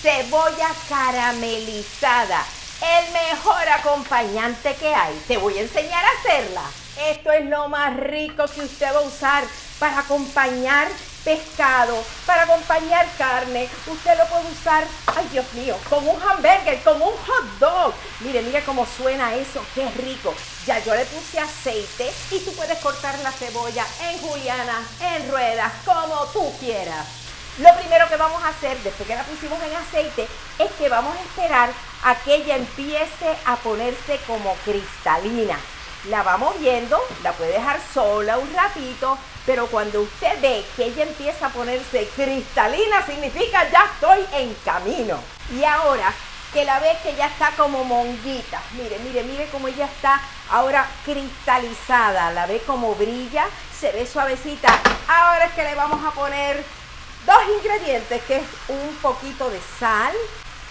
cebolla caramelizada, el mejor acompañante que hay. Te voy a enseñar a hacerla. Esto es lo más rico que usted va a usar para acompañar pescado, para acompañar carne. Usted lo puede usar, ay Dios mío, con un hamburger, con un hot dog. Mire, mire cómo suena eso, qué rico. Ya yo le puse aceite y tú puedes cortar la cebolla en juliana, en ruedas, como tú quieras. Lo primero que vamos a hacer después que la pusimos en aceite es que vamos a esperar a que ella empiece a ponerse como cristalina. La va moviendo, la puede dejar sola un ratito, pero cuando usted ve que ella empieza a ponerse cristalina, significa ya estoy en camino. Y ahora que la ve que ya está como monguita, mire, mire, mire cómo ella está ahora cristalizada, la ve como brilla, se ve suavecita. Ahora es que le vamos a poner dos ingredientes, que es un poquito de sal,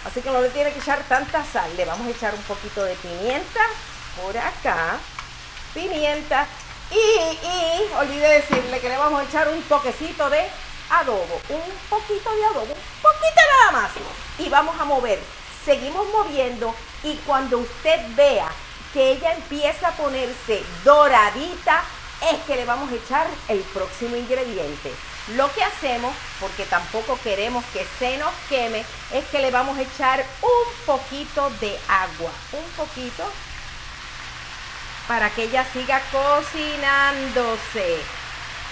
así que no le tiene que echar tanta sal, le vamos a echar un poquito de pimienta por acá, pimienta. Y, y olvidé decirle que le vamos a echar un toquecito de adobo, un poquito de adobo, un poquito nada más. Y vamos a mover, seguimos moviendo. Y cuando usted vea que ella empieza a ponerse doradita, es que le vamos a echar el próximo ingrediente. Lo que hacemos, porque tampoco queremos que se nos queme, es que le vamos a echar un poquito de agua, un poquito, para que ella siga cocinándose.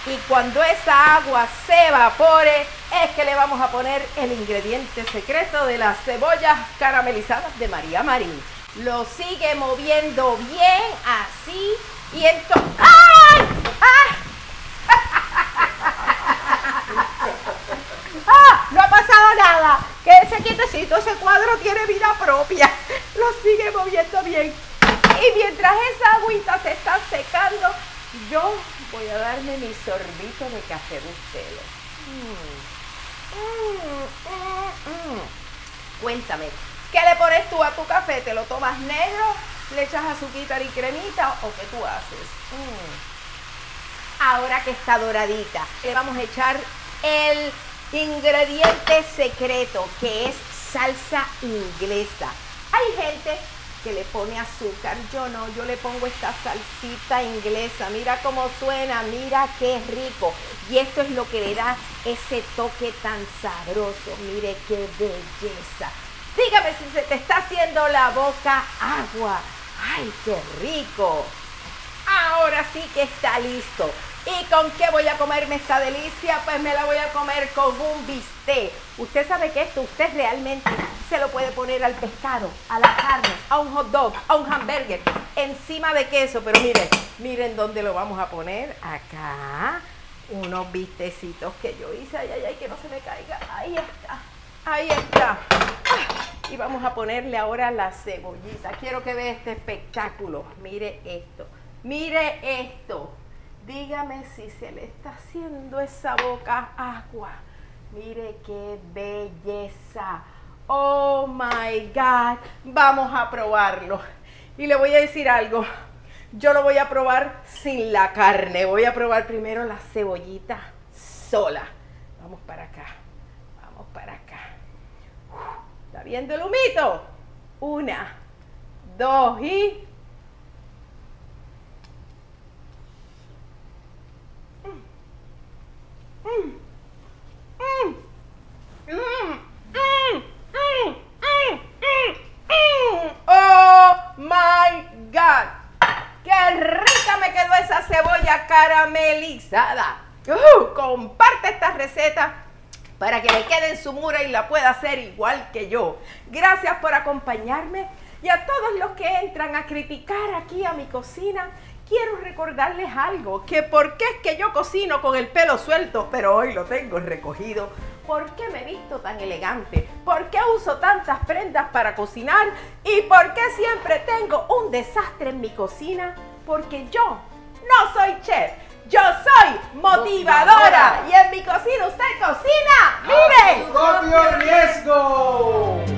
Y cuando esa agua se evapore, es que le vamos a poner el ingrediente secreto de las cebollas caramelizadas de María Marín. Lo sigue moviendo bien así y entonces... ¡Ay! ¡Ah! ¡Ah! No ha pasado nada. Quietecito, ese cuadro tiene vida propia. Lo sigue moviendo bien. Y mientras esa agüita se está secando, yo voy a darme mi sorbito de café bustelo. Mm. Mm, mm, Cuéntame, ¿qué le pones tú a tu café? ¿Te lo tomas negro? ¿Le echas azúcar y cremita o qué tú haces? Ahora que está doradita, le vamos a echar el ingrediente secreto que es salsa inglesa. Hay gente que le pone azúcar, yo no, yo le pongo esta salsita inglesa, mira cómo suena, mira qué rico. Y esto es lo que le da ese toque tan sabroso, mire qué belleza. Dígame si se te está haciendo la boca agua. ¡Ay, qué rico! Ahora sí que está listo. ¿Y con qué voy a comerme esta delicia? Pues me la voy a comer con un bistec. Usted sabe que esto usted realmente se lo puede poner al pescado, a la carne, a un hot dog, a un hamburger, encima de queso. Pero miren, miren dónde lo vamos a poner. Acá, unos bistecitos que yo hice. Ay, ay, ay, que no se me caiga. Ahí está, ahí está. Ah, y vamos a ponerle ahora la cebollita. Quiero que vea este espectáculo. Mire esto, mire esto. Dígame si se le está haciendo esa boca agua. Mire qué belleza. Oh my God. Vamos a probarlo. Y le voy a decir algo. Yo lo voy a probar sin la carne. Voy a probar primero la cebollita sola. Vamos para acá. Vamos para acá. ¿Está viendo el humito? Una, dos y Oh my God. Qué rica me quedó esa cebolla caramelizada. Uh, comparte esta receta para que le quede en su mura y la pueda hacer igual que yo. Gracias por acompañarme y a todos los que entran a criticar aquí a mi cocina quiero recordarles algo, que por qué es que yo cocino con el pelo suelto, pero hoy lo tengo recogido. ¿Por qué me he visto tan elegante? ¿Por qué uso tantas prendas para cocinar? ¿Y por qué siempre tengo un desastre en mi cocina? Porque yo no soy chef, motivadora. Y en mi cocina usted cocina, vive. A su riesgo.